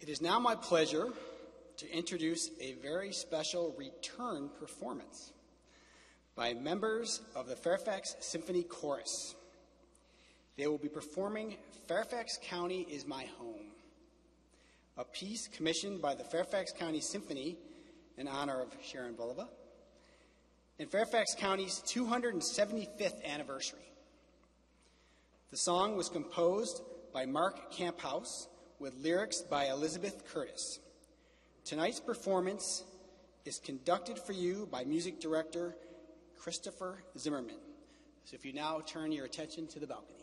It is now my pleasure to introduce a very special return performance by members of the Fairfax Symphony Chorus. They will be performing Fairfax County is My Home, a piece commissioned by the Fairfax County Symphony in honor of Sharon Bulova and Fairfax County's 275th anniversary. The song was composed by Mark Camphouse with lyrics by Elizabeth Curtis. Tonight's performance is conducted for you by music director Christopher Zimmerman. So if you now turn your attention to the balcony.